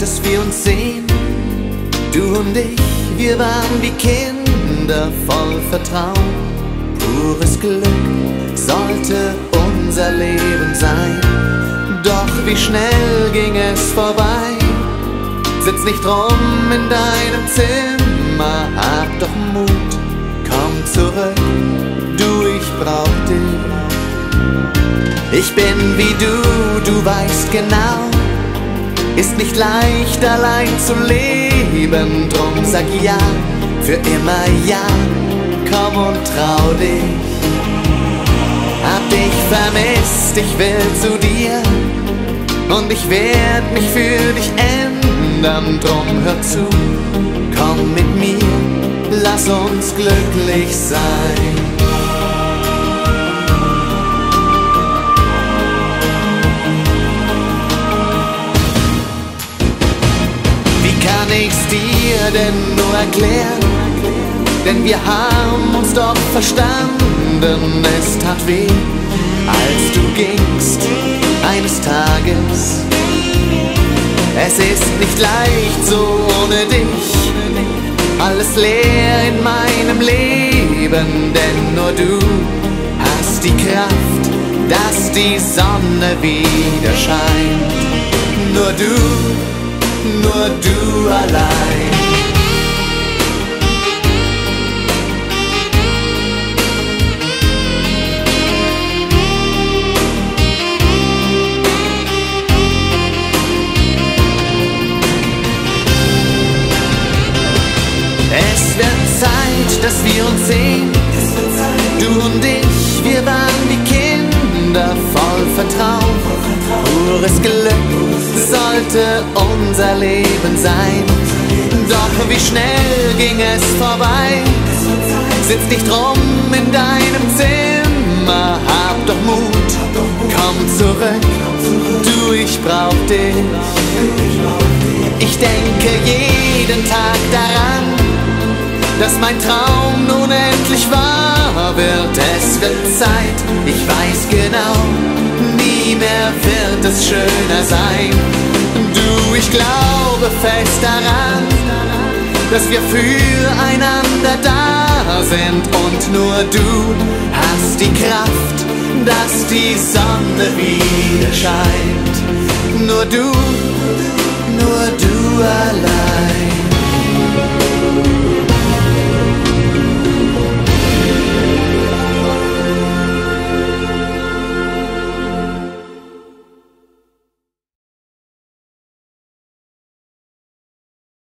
wir uns sehen, du und ich, wir waren wie Kinder voll Vertrauen. Pures Glück sollte unser Leben sein. Doch wie schnell ging es vorbei. Sitz nicht rum in deinem Zimmer, hab doch Mut, komm zurück, du, ich brauch dich. Ich bin wie du, du weißt genau, ist nicht leicht allein zu leben, drum sag ja, für immer ja, komm und trau dich. Hab dich vermisst, ich will zu dir. Und ich werd mich für dich ändern, drum hör zu, komm mit mir, lass uns glücklich sein. Ich's dir denn nur erklären? Denn wir haben uns doch verstanden, es tat weh, als du gingst eines Tages. Es ist nicht leicht so ohne dich, alles leer in meinem Leben, denn nur du hast die Kraft, dass die Sonne wieder scheint. Nur du nur du allein. Es wird Zeit, dass wir uns sehen. Du und ich, wir waren wie Kinder voll Vertrauen. Pures Glück sollte unser Leben sein. Doch wie schnell ging es vorbei. Sitz nicht rum in deinem Zimmer, hab doch Mut, komm zurück, du, ich brauch dich. Ich denke jeden Tag daran, dass mein Traum nun endlich wahr wird. Es wird Zeit, ich weiß genau mehr wird es schöner sein. Du, ich glaube fest daran, dass wir füreinander da sind und nur du hast die Kraft, dass die Sonne wieder scheint. Nur du, nur du allein.